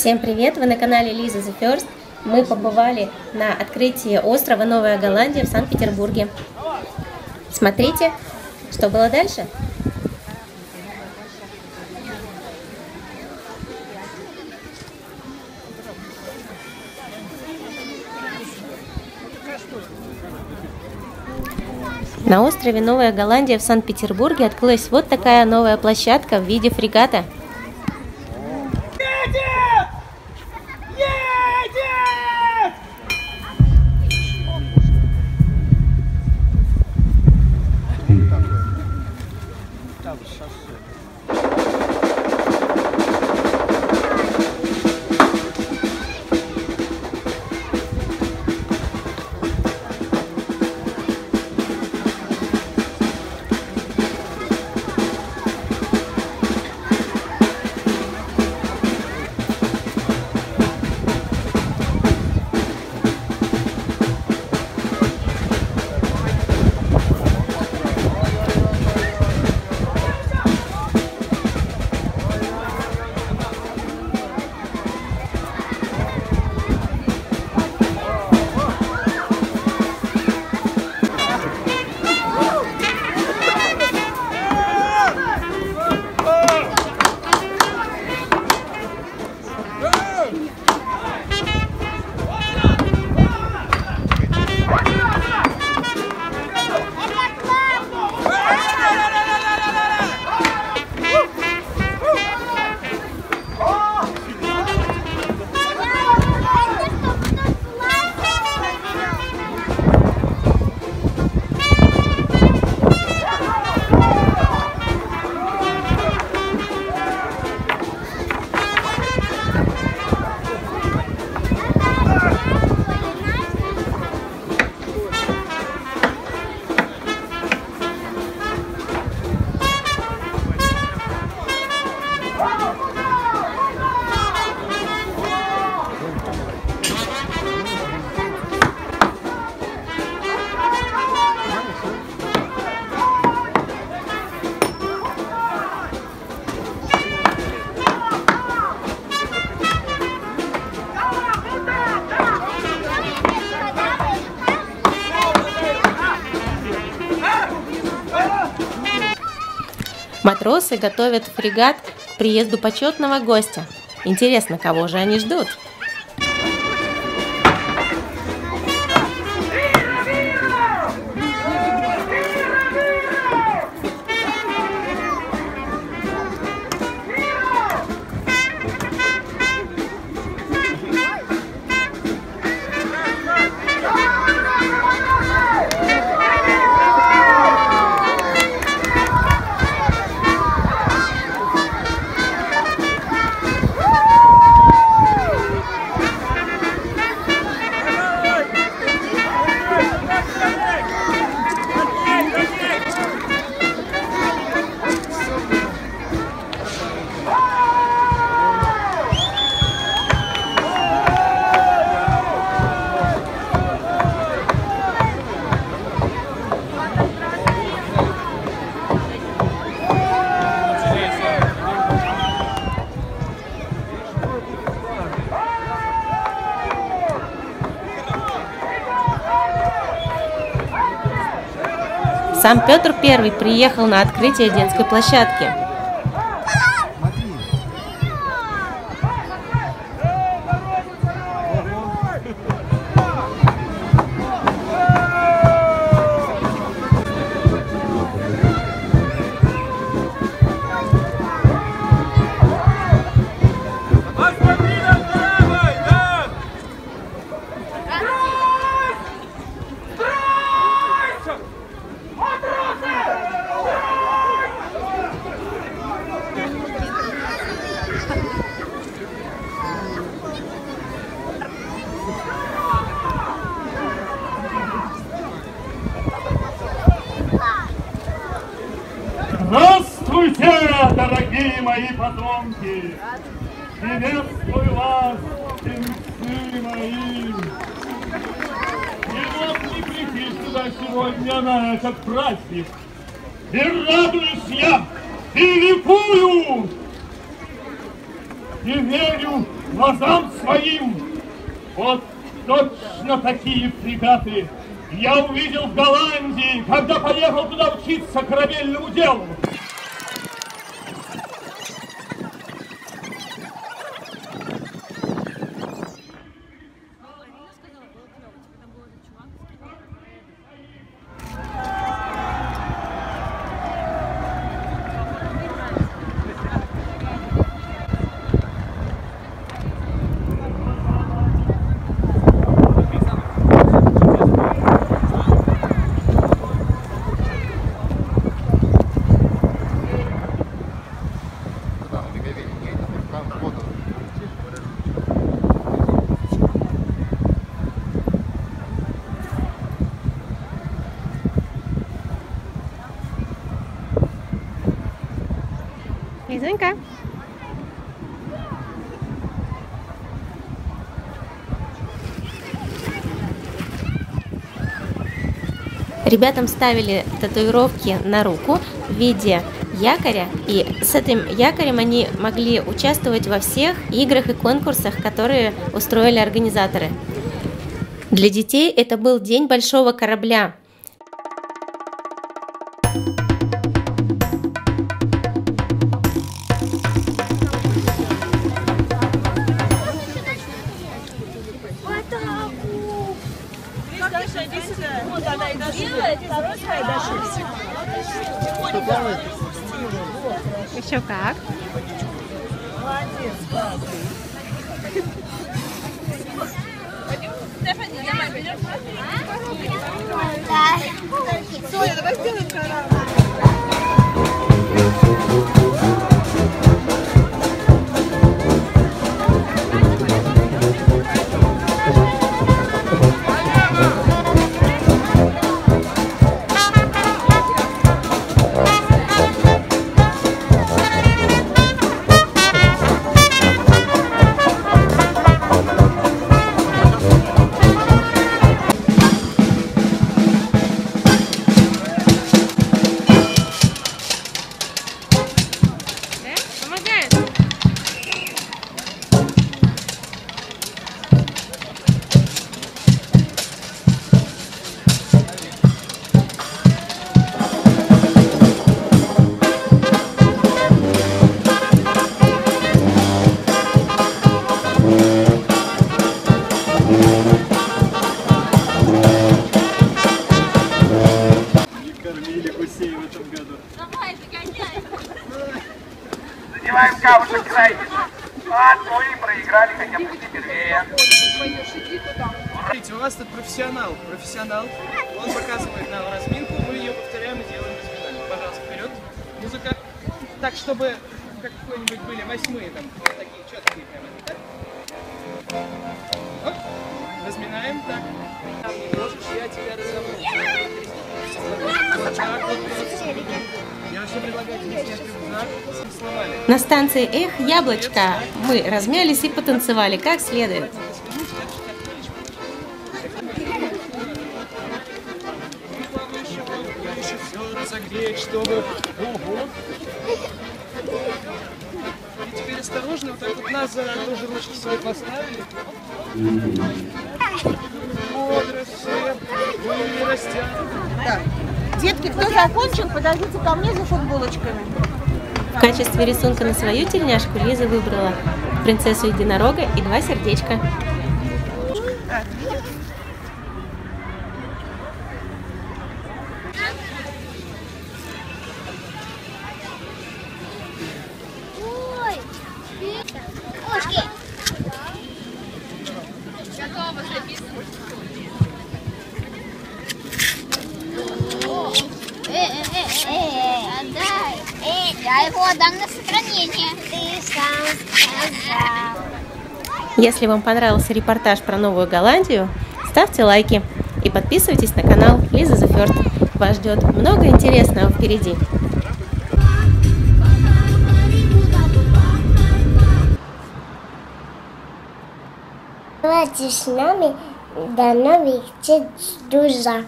Всем привет! Вы на канале Лиза The First. Мы побывали на открытии острова Новая Голландия в Санкт-Петербурге. Смотрите, что было дальше. На острове Новая Голландия в Санкт-Петербурге открылась вот такая новая площадка в виде фрегата. Матросы готовят фрегат к приезду почетного гостя. Интересно, кого же они ждут? Сам Петр I приехал на открытие детской площадки. Дорогие мои потомки! Приветствую вас, птенцы мои! Не мог не прийти сюда сегодня на этот праздник. И радуюсь я, и ликую, и верю глазам своим. Вот точно такие фрегаты я увидел в Голландии, когда поехал туда учиться корабельному делу. Лизонька. Ребятам ставили татуировки на руку в виде якоря, и с этим якорем они могли участвовать во всех играх и конкурсах, которые устроили организаторы. Для детей это был день большого корабля. Еще как? Соня, давай сделаем корабль. А, то и проиграли, хотя пришли первее. Смотрите, у нас тут профессионал. Профессионал. Он показывает нам разминку, мы ее повторяем и делаем разминание. Пожалуйста, вперед. Музыка. Так, чтобы как какой-нибудь были восьмые, там, Разминаем, так. Там не можешь, я тебя разомну. Так, вот, вот. Я вообще предлагаю тебе снять рюкзак с словами. На станции Эх, Яблочко мы размялись и потанцевали как следует. Чтобы... Ого! И теперь осторожно, вот так вот назад тоже ручки свои поставили. Растянуты. Детки, кто закончил, подойдите ко мне за футболочками. В качестве рисунка на свою тельняшку Лиза выбрала принцессу единорога и два сердечка. Ой. Если вам понравился репортаж про Новую Голландию, ставьте лайки и подписывайтесь на канал Лиза First. Вас ждет много интересного впереди. Давайте с нами до новых встреч, друзья.